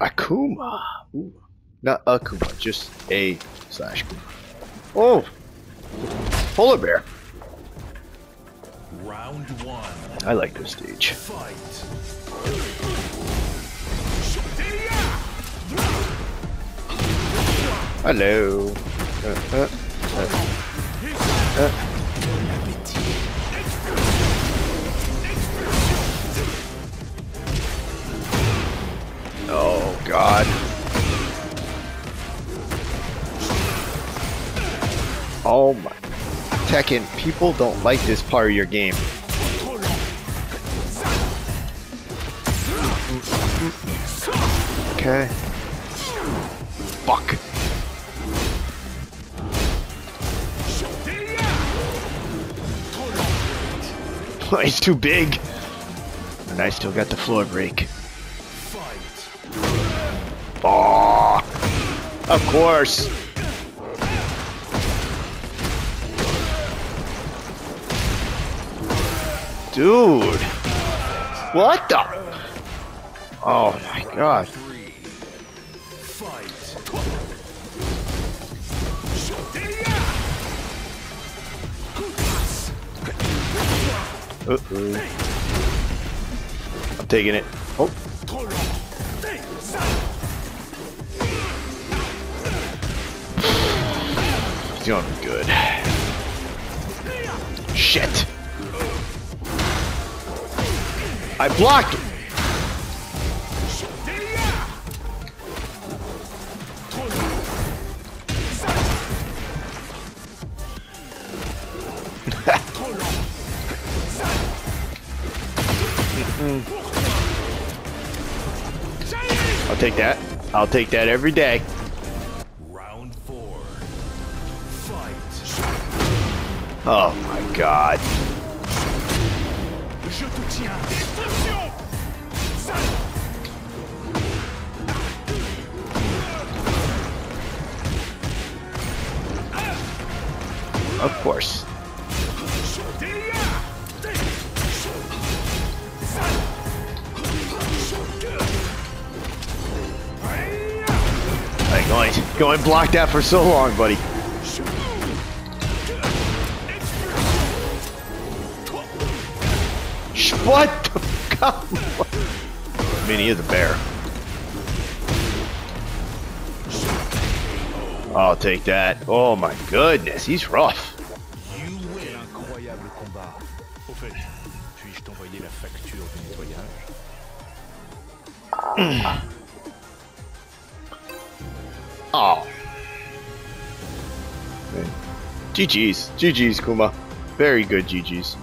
Akuma. Ooh. Not Akuma, just A slash Kuma. Oh! Polar bear. Round one. I like this stage. Fight. Hello. Uh, uh, uh, God. Oh my. Tekken, people don't like this part of your game. Okay. Fuck. He's too big. And I still got the floor break. Fight. Oh, of course. Dude. What the? Oh my god. Uh-oh. I'm taking it. Oh. Doing good. Shit. I blocked him. I'll take that. I'll take that every day. Round four. Fight. Oh my god. Je te tiens. Of course. Going, going block that for so long, buddy. What the fuck? I mean, he is a bear. I'll take that. Oh my goodness, he's rough. Oh. GG's. GG's, Kuma. Very good GG's.